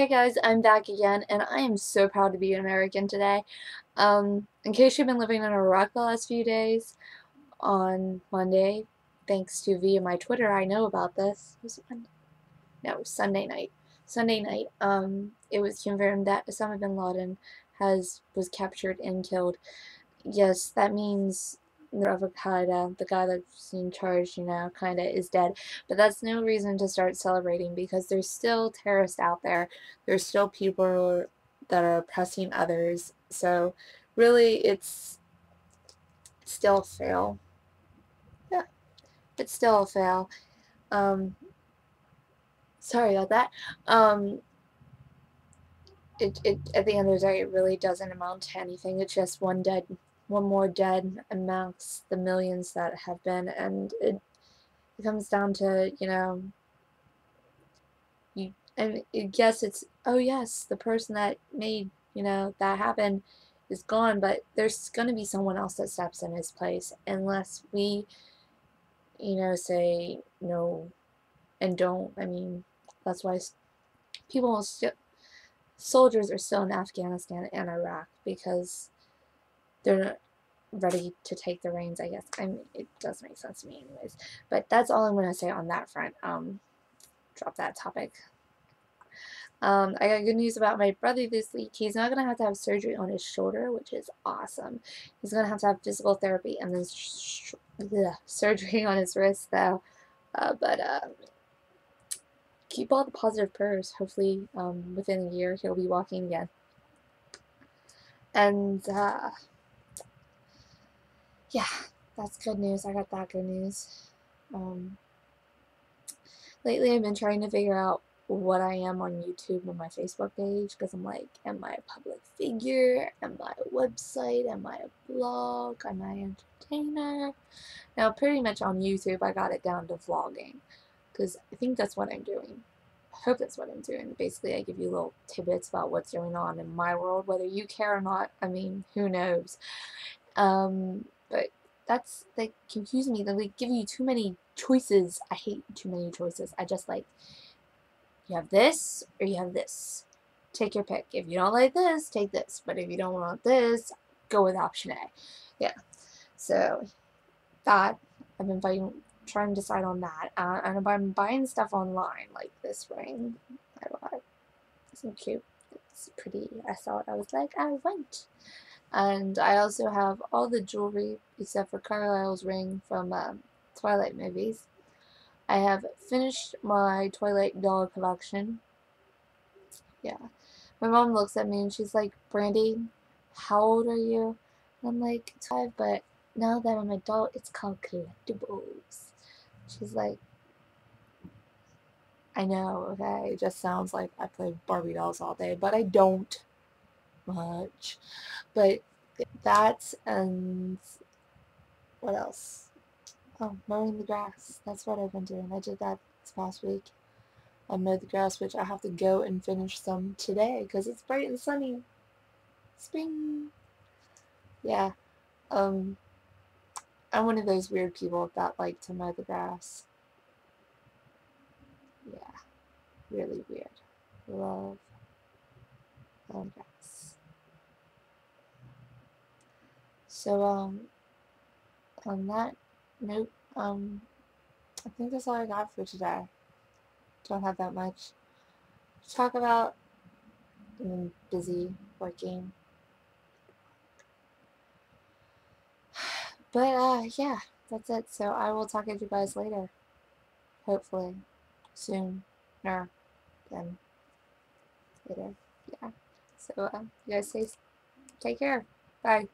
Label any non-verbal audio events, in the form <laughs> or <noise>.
Hey guys, I'm back again, and I am so proud to be an American today. Um, in case you've been living in Iraq the last few days, on Monday, thanks to via my Twitter, I know about this. Was it Monday? No, Sunday night. Sunday night, um, it was confirmed that Osama bin Laden has was captured and killed. Yes, that means of Al-Qaeda, the guy that's in charge, you know, kind of is dead. But that's no reason to start celebrating because there's still terrorists out there. There's still people that are oppressing others. So really, it's still a fail. Yeah, it's still a fail. Um, sorry about that. Um, it, it, at the end of the day, it really doesn't amount to anything. It's just one dead one more dead amongst the millions that have been. And it, it comes down to you know you and yes it's oh yes the person that made you know that happen is gone but there's going to be someone else that steps in his place unless we you know say no and don't. I mean that's why people still soldiers are still in Afghanistan and Iraq because they're not ready to take the reins, I guess. I mean, it does make sense to me anyways. But that's all I'm going to say on that front. Um, drop that topic. Um, I got good news about my brother this week. He's not going to have to have surgery on his shoulder, which is awesome. He's going to have to have physical therapy and then <laughs> surgery on his wrist, though. Uh, but uh, keep all the positive prayers. Hopefully, um, within a year, he'll be walking again. And, uh, yeah, that's good news. I got that good news. Um, lately, I've been trying to figure out what I am on YouTube and my Facebook page because I'm like, am I a public figure? Am I a website? Am I a blog? Am I an entertainer? Now, pretty much on YouTube, I got it down to vlogging because I think that's what I'm doing. I hope that's what I'm doing. Basically, I give you little tidbits about what's going on in my world, whether you care or not. I mean, who knows? Um, but that's like confusing me. They like give you too many choices. I hate too many choices. I just like you have this or you have this. Take your pick. If you don't like this, take this. But if you don't want this, go with option A. Yeah. So that I've been fighting, trying to decide on that. Uh, and I'm buying stuff online, like this ring. I bought. It's so cute. It's pretty. I saw it. I was like, I want. And I also have all the jewelry except for Carlisle's ring from um, Twilight movies. I have finished my Twilight doll collection. Yeah. My mom looks at me and she's like, Brandy, how old are you? And I'm like, 12, but now that I'm adult, it's called collectibles. She's like, I know, okay, it just sounds like I play Barbie dolls all day, but I don't much. But that and what else? Oh, mowing the grass. That's what I've been doing. I did that this past week. I mowed the grass, which I have to go and finish some today because it's bright and sunny. Spring. Yeah. Um, I'm one of those weird people that like to mow the grass. Yeah. Really weird. Love mowing grass. So, um, on that note, um, I think that's all I got for today. Don't have that much to talk about. I'm busy working. <sighs> But, uh, yeah, that's it. So I will talk to you guys later. Hopefully. Soon. Or then later. Yeah. So, uh, you guys stay, take care. Bye.